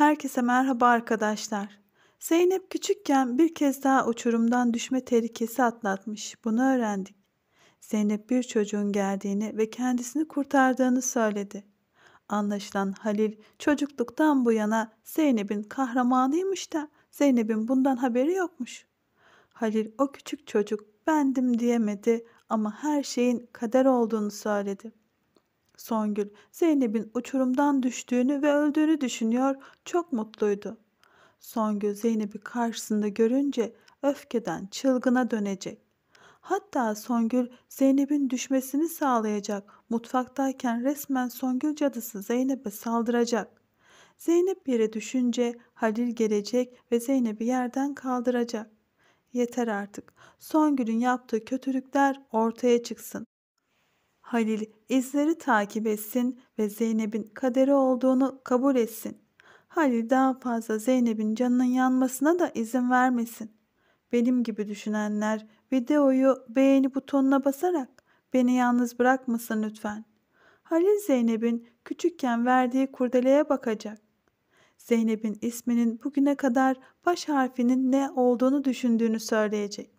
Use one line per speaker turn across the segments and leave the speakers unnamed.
Herkese merhaba arkadaşlar. Zeynep küçükken bir kez daha uçurumdan düşme tehlikesi atlatmış. Bunu öğrendik. Zeynep bir çocuğun geldiğini ve kendisini kurtardığını söyledi. Anlaşılan Halil çocukluktan bu yana Zeynep'in kahramanıymış da Zeynep'in bundan haberi yokmuş. Halil o küçük çocuk bendim diyemedi ama her şeyin kader olduğunu söyledi. Songül Zeynep'in uçurumdan düştüğünü ve öldüğünü düşünüyor, çok mutluydu. Songül Zeynep'i karşısında görünce öfkeden çılgına dönecek. Hatta Songül Zeynep'in düşmesini sağlayacak. Mutfaktayken resmen Songül cadısı Zeynep'e saldıracak. Zeynep yere düşünce Halil gelecek ve Zeynep'i yerden kaldıracak. Yeter artık. Songül'ün yaptığı kötülükler ortaya çıksın. Halil izleri takip etsin ve Zeynep'in kaderi olduğunu kabul etsin. Halil daha fazla Zeynep'in canının yanmasına da izin vermesin. Benim gibi düşünenler videoyu beğeni butonuna basarak beni yalnız bırakmasın lütfen. Halil Zeynep'in küçükken verdiği kurdeleye bakacak. Zeynep'in isminin bugüne kadar baş harfinin ne olduğunu düşündüğünü söyleyecek.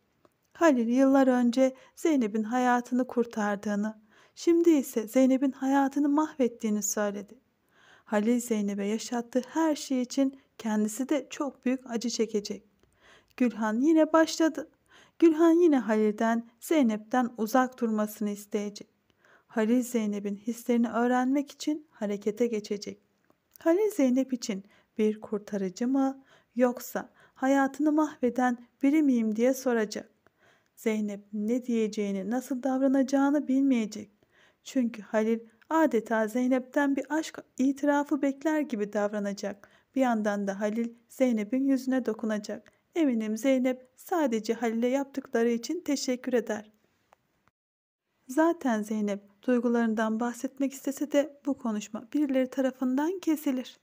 Halil yıllar önce Zeynep'in hayatını kurtardığını, Şimdi ise Zeynep'in hayatını mahvettiğini söyledi. Halil Zeynep'e yaşattığı her şey için kendisi de çok büyük acı çekecek. Gülhan yine başladı. Gülhan yine Halil'den, Zeynep'ten uzak durmasını isteyecek. Halil Zeynep'in hislerini öğrenmek için harekete geçecek. Halil Zeynep için bir kurtarıcı mı yoksa hayatını mahveden biri miyim diye soracak. Zeynep ne diyeceğini, nasıl davranacağını bilmeyecek. Çünkü Halil adeta Zeynep'ten bir aşk itirafı bekler gibi davranacak. Bir yandan da Halil Zeynep'in yüzüne dokunacak. Eminim Zeynep sadece Halil'e yaptıkları için teşekkür eder. Zaten Zeynep duygularından bahsetmek istese de bu konuşma birileri tarafından kesilir.